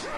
Shoot!